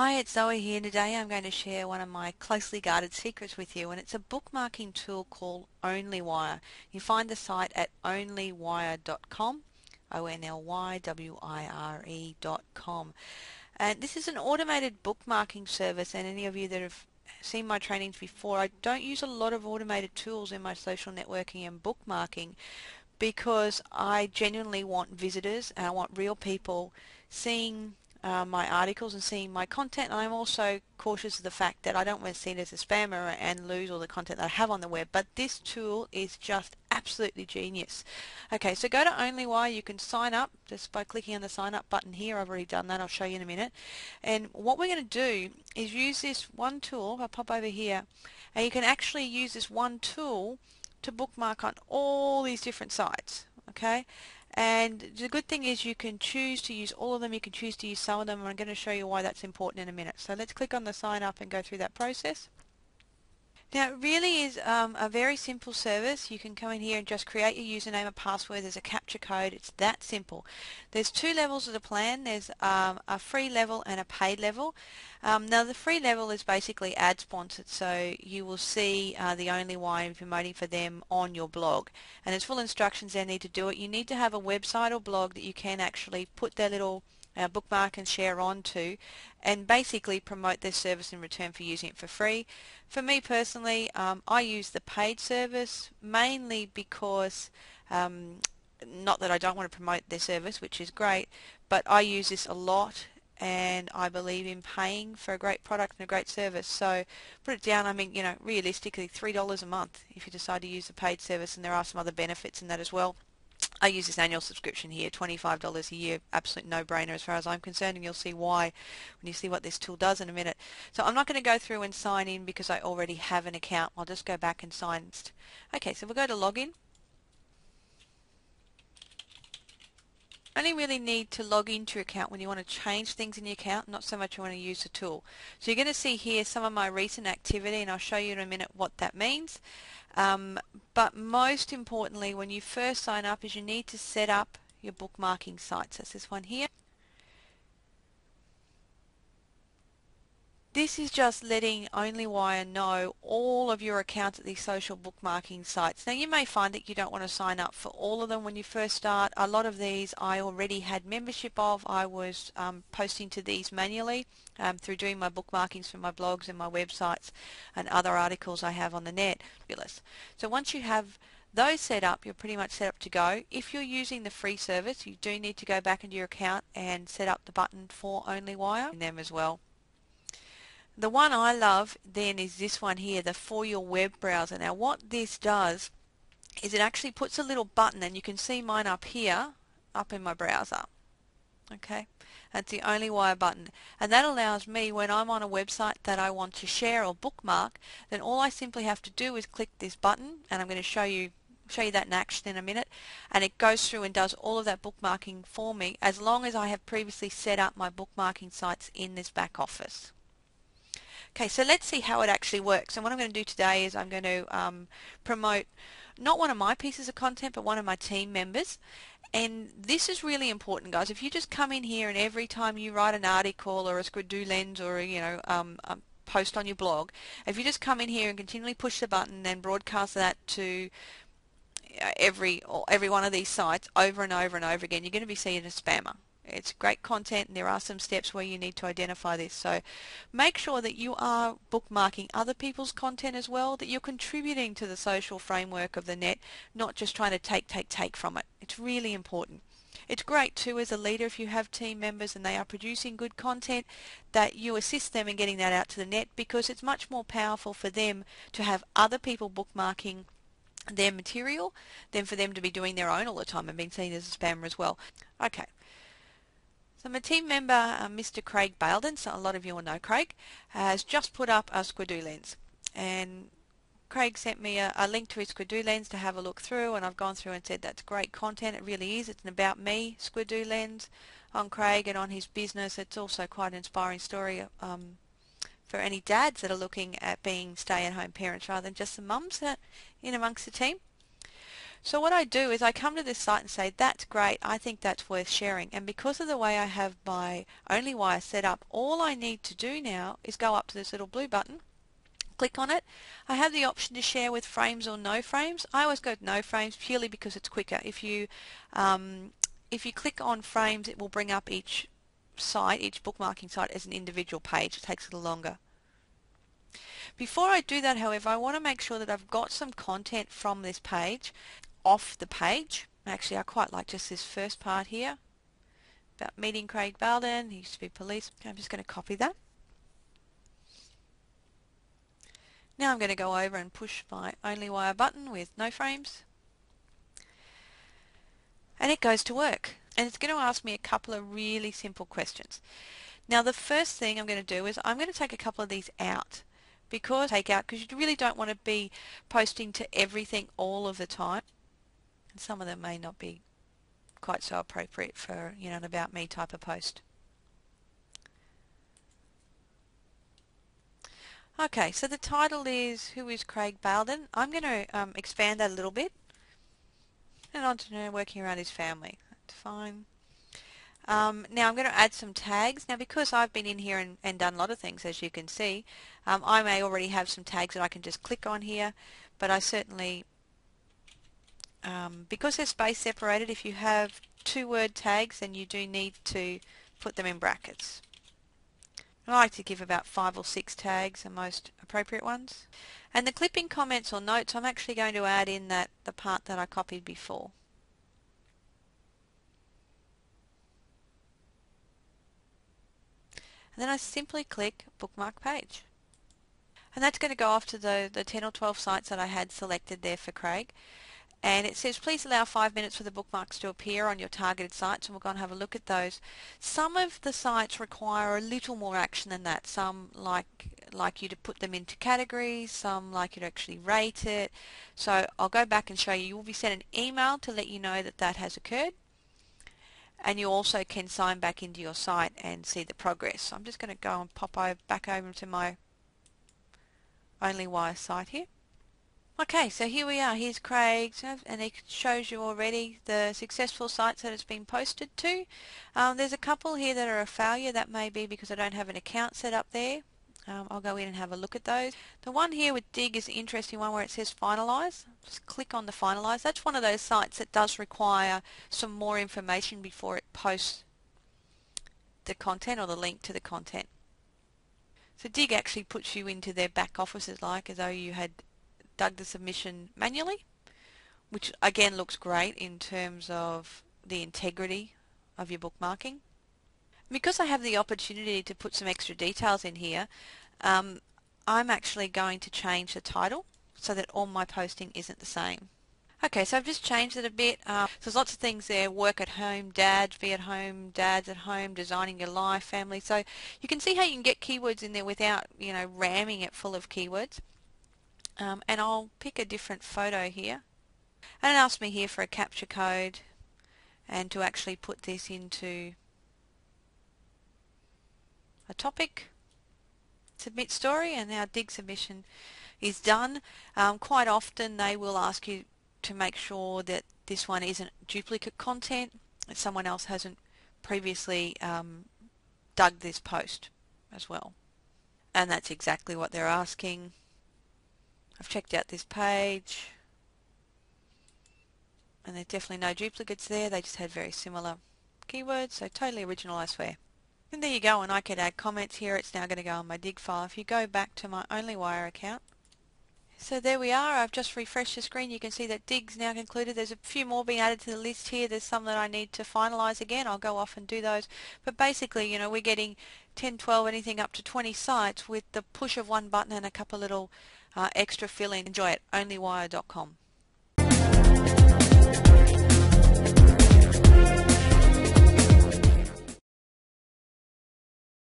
Hi, it's Zoe here. Today I'm going to share one of my closely guarded secrets with you and it's a bookmarking tool called OnlyWire. You find the site at onlywire.com, O-N-L-Y-W-I-R-E dot com. And this is an automated bookmarking service and any of you that have seen my trainings before, I don't use a lot of automated tools in my social networking and bookmarking because I genuinely want visitors and I want real people seeing uh, my articles and seeing my content. And I'm also cautious of the fact that I don't want to see it as a spammer and lose all the content that I have on the web. But this tool is just absolutely genius. Okay, so go to OnlyWire. You can sign up just by clicking on the sign up button here. I've already done that. I'll show you in a minute. And what we're going to do is use this one tool. I'll pop over here. And you can actually use this one tool to bookmark on all these different sites. Okay, and the good thing is you can choose to use all of them, you can choose to use some of them, and I'm going to show you why that's important in a minute. So let's click on the sign up and go through that process. Now it really is um, a very simple service. You can come in here and just create your username and password. There's a CAPTCHA code. It's that simple. There's two levels of the plan. There's um, a free level and a paid level. Um, now the free level is basically ad sponsored so you will see uh, the OnlyWire promoting for them on your blog and there's full instructions there need to do it. You need to have a website or blog that you can actually put their little uh, bookmark and share on to and basically promote their service in return for using it for free. For me personally, um, I use the paid service mainly because um, not that I don't want to promote their service, which is great, but I use this a lot and I believe in paying for a great product and a great service. So put it down, I mean, you know, realistically $3 a month if you decide to use the paid service and there are some other benefits in that as well. I use this annual subscription here, $25 a year, absolute no-brainer as far as I'm concerned, and you'll see why when you see what this tool does in a minute. So I'm not going to go through and sign in because I already have an account. I'll just go back and sign. Okay, so we'll go to login. only really need to log into your account when you want to change things in your account, not so much when you want to use the tool. So you're going to see here some of my recent activity and I'll show you in a minute what that means. Um, but most importantly, when you first sign up is you need to set up your bookmarking site. So this one here. This is just letting OnlyWire know all of your accounts at these social bookmarking sites. Now you may find that you don't want to sign up for all of them when you first start. A lot of these I already had membership of. I was um, posting to these manually um, through doing my bookmarkings for my blogs and my websites and other articles I have on the net. So once you have those set up, you're pretty much set up to go. If you're using the free service, you do need to go back into your account and set up the button for OnlyWire in them as well. The one I love then is this one here, the For Your Web Browser. Now what this does is it actually puts a little button and you can see mine up here, up in my browser. Okay, that's the OnlyWire button. And that allows me when I'm on a website that I want to share or bookmark, then all I simply have to do is click this button and I'm going to show you show you that in action in a minute and it goes through and does all of that bookmarking for me as long as I have previously set up my bookmarking sites in this back office. Okay, so let's see how it actually works. And what I'm going to do today is I'm going to um, promote not one of my pieces of content, but one of my team members. And this is really important, guys. If you just come in here and every time you write an article or a Squidoo lens or a, you know um, a post on your blog, if you just come in here and continually push the button and broadcast that to uh, every every one of these sites over and over and over again, you're going to be seen as a spammer. It's great content and there are some steps where you need to identify this. So make sure that you are bookmarking other people's content as well, that you're contributing to the social framework of the net, not just trying to take, take, take from it. It's really important. It's great too as a leader if you have team members and they are producing good content that you assist them in getting that out to the net because it's much more powerful for them to have other people bookmarking their material than for them to be doing their own all the time and being seen as a spammer as well. Okay, so my team member, uh, Mr. Craig Baildon, so a lot of you will know Craig, has just put up a Squidoo lens. And Craig sent me a, a, link to his Squidoo lens to have a look through and I've gone through and said that's great content. It really is. It's an about me Squidoo lens on Craig and on his business. It's also quite an inspiring story um, for any dads that are looking at being stay-at-home parents rather than just the mums in amongst the team. So what I do is I come to this site and say, that's great, I think that's worth sharing. And because of the way I have my only OnlyWire set up, all I need to do now is go up to this little blue button, click on it. I have the option to share with frames or no frames. I always go with no frames purely because it's quicker. If you, um, if you click on frames, it will bring up each site, each bookmarking site as an individual page. It takes a little longer. Before I do that, however, I want to make sure that I've got some content from this page off the page. Actually, I quite like just this first part here about meeting Craig Balden. He used to be police. I'm just going to copy that. Now I'm going to go over and push my OnlyWire button with no frames. And it goes to work. And it's going to ask me a couple of really simple questions. Now the first thing I'm going to do is I'm going to take a couple of these out because take out because you really don't want to be posting to everything all of the time. And some of them may not be quite so appropriate for you know an about me type of post. Okay, so the title is Who is Craig Balden? I'm going to um, expand that a little bit and on to working around his family. That's fine. Um, now I'm going to add some tags. Now because I've been in here and, and done a lot of things as you can see, um, I may already have some tags that I can just click on here, but I certainly, um, because they're space separated, if you have two word tags then you do need to put them in brackets. I like to give about five or six tags, the most appropriate ones. And the clipping comments or notes, I'm actually going to add in that the part that I copied before. and then I simply click bookmark page. And that's going to go off to the, the 10 or 12 sites that I had selected there for Craig. And it says, please allow five minutes for the bookmarks to appear on your targeted sites, and we're going to have a look at those. Some of the sites require a little more action than that. Some like like you to put them into categories, some like you to actually rate it. So I'll go back and show you. You will be sent an email to let you know that that has occurred and you also can sign back into your site and see the progress. So I'm just going to go and pop over, back over to my OnlyWire site here. Okay, so here we are. Here's Craig's, and it shows you already the successful sites that it's been posted to. Um, there's a couple here that are a failure. That may be because I don't have an account set up there. Um, I'll go in and have a look at those. The one here with Digg is an interesting one where it says finalize. Just click on the finalize. That's one of those sites that does require some more information before it posts the content or the link to the content. So Digg actually puts you into their back office as like as though you had dug the submission manually, which again looks great in terms of the integrity of your bookmarking. Because I have the opportunity to put some extra details in here, um, I'm actually going to change the title so that all my posting isn't the same. Okay, so I've just changed it a bit. Uh, so there's lots of things there, work at home, dads, be at home, dads at home, designing your life, family. So you can see how you can get keywords in there without, you know, ramming it full of keywords. Um, and I'll pick a different photo here. And it asks me here for a CAPTCHA code and to actually put this into a topic, submit story, and our Digg submission is done. Um, quite often they will ask you to make sure that this one isn't duplicate content, that someone else hasn't previously um, dug this post as well. And that's exactly what they're asking. I've checked out this page and there's definitely no duplicates there, they just had very similar keywords, so totally original I swear. And there you go, and I could add comments here. It's now going to go on my Digg file. If you go back to my OnlyWire account, so there we are. I've just refreshed the screen. You can see that Digg's now concluded. There's a few more being added to the list here. There's some that I need to finalize again. I'll go off and do those. But basically, you know, we're getting 10, 12, anything up to 20 sites with the push of one button and a couple little uh, extra fill-in. Enjoy it. Onlywire.com.